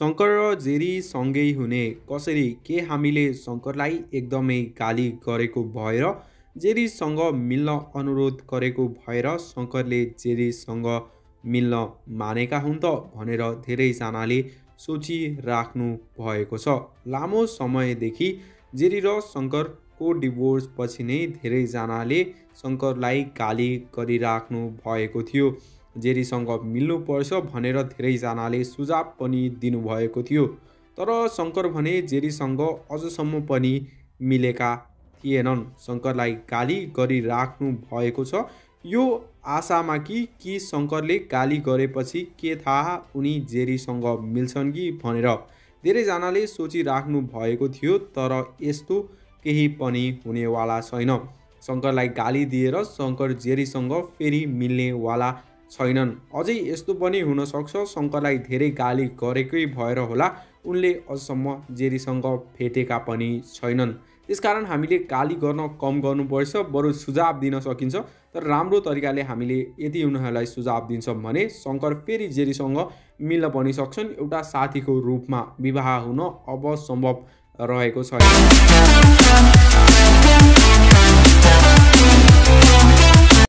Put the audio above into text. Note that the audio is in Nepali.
शङ्कर र जेरी सँगै हुने कसरी के हामीले शङ्करलाई एकदमै गाली गरेको भएर जेरीसँग मिल्न अनुरोध गरेको भएर शङ्करले जेरीसँग मिल्न मानेका हुन् त भनेर धेरैजनाले सोचिराख्नु भएको छ। लामो समयदेखि जेरी र शङ्करको डिभोर्सपछि नै धेरैजनाले शङ्करलाई गाली गरिराख्नु भएको थियो। जेरीसँग मिल्नुपर्छ भनेर धेरैजनाले सुझाव पनि दिनुभएको थियो। तर शङ्कर भने जेरीसँग अझसम्म पनि मिलेका थिएनन्। शङ्करलाई गाली गरिराख्नु भएको छ। यो आशामा कि कि शङ्करले गाली गरेपछि के थाहा उनी जेरीसँग मिल्छन् कि भनेर धेरैजनाले सोचिराख्नु भएको थियो तर यस्तो केही पनि हुनेवाला छैन। शङ्करलाई गाली दिएर शङ्कर जेरीसँग फेरि मिल्नेवाला छैनन्। अझै यस्तो पनि हुनसक्छ शङ्करलाई धेरै गाली गरेकै भएर होला। उनले अझसम्म जेरीसँग भेटेका पनि छैनन्। त्यसकारण हामीले गाली गर्न कम गर्नुपर्छ बरु सुझाव दिन सकिन्छ। तर राम्रो तरिकाले हामीले यदि उनीहरूलाई सुझाव दिन्छौँ भने शङ्कर फेरि जेरीसँग मिल्न पनि सक्छन्। एउटा साथीको रूपमा विवाह हुन अब सम्भव रहेको छ